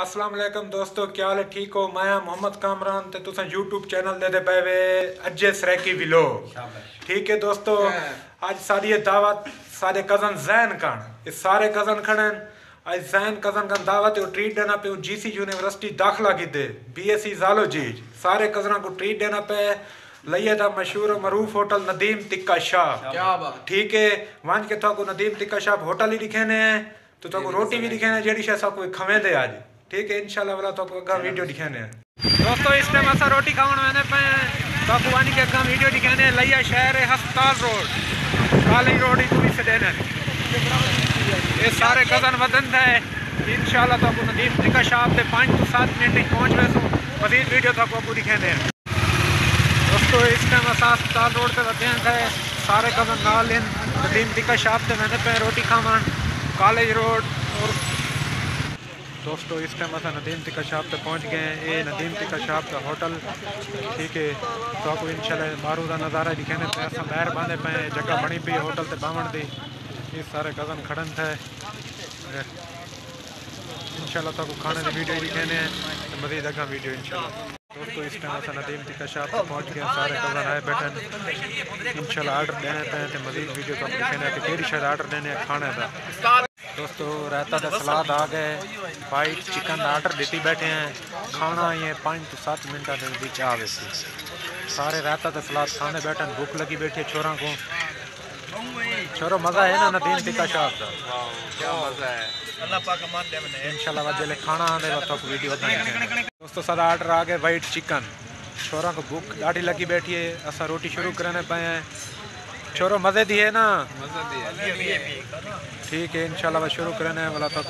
अस्सलाम वालेकुम दोस्तों क्या हाल है? ठीक हो? मैं मोहम्मद कामरान ते तुसा YouTube चैनल दे दे पे वे अजय सरेकी विलो। ठीक है दोस्तों? आज सारी ये दावत सारे कज़न जैन कण ये सारे कज़न खड़न आज जैन कज़न का दावत है ट्रीट देना पे जीसी यूनिवर्सिटी दाखला की दे। बीएससी जालोजी सारे कज़न को ट्रीट देना पे। लइए था मशहूर मरूफ होटल नदीम तिक्का शाह। ठीक है? वंज के तो नदीम तिक्का शाह होटल ही दिखे ने। तो तो रोटी भी दिखे ने जेडी शाह सब खवे दे आज। ठीक है, इंशाल्लाह वाला तो अगा वीडियो दिखे ने दोस्तों, इस टाइम असा रोटी खावन मैंने पे तो वानी के अगा वीडियो दिखे ने लइया शहर है अस्पताल रोड। काली रोड ही से देने ये सारे कज़न वतन है इंशाल्लाह तो आपको नदीम तिक्का शाह पे 5 to 7 मिनट पहुँच वैसो मजीद वीडियो तो आपको दिखे ने दोस्तों, इस टाइम असा अस्पताल रोड पे वधे थे सारे कदम नाल इन नदीम टिका शाप से मैंने पे रोटी खावन कॉलेज रोड और दोस्तों, इस टाइम असा नदीम टिका शाप पे पहुँच गए हैं। ये नदीम टिका शाप का होटल, ठीक है। तो आपको इंशाल्लाह बारू का नज़ारा दिखाने पे असा बाहर बांधे पे जगह बनी पी होटल ते बावण दी। ये सारे कज़न खड़न थे। इंशाल्लाह तो खाने की वीडियो दिखाने हैं। मजीद अगर वीडियो, इंशाल्लाह। दोस्तों, इस टाइम असा नदीम टिका शाप पे पहुँच गए सारे कज़न आए बैठे इंशाल्लाह ऑर्डर देने पे ते मजीद वीडियो तो दिखाने कि केड़ी शायद ऑर्डर देने खाने का दोस्तों, रायता का सलाद आ गए वाइट चिकन का ऑर्डर देती बैठे हैं। खाना ये पाँच तो सात मिनट के बीच आ गए सारे रायता का सलाद खाने बैठे भूख लगी बैठी छोरा को। छोरो, मज़ा है ना नदीम टिका शाप का इंशाल्लाह वजह खाना आने आपको वीडियो दोस्तों सारा ऑर्डर आ गए वाइट चिकन छोरा को भूख ॾाढी लगी बैठी है। असा रोटी शुरू करने पे हैं। छोरो मज़े दिए है ना ठीक है इंशाल्लाह वह शुरू करने वाला तो